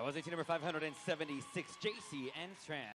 That was 18 number 576, JC and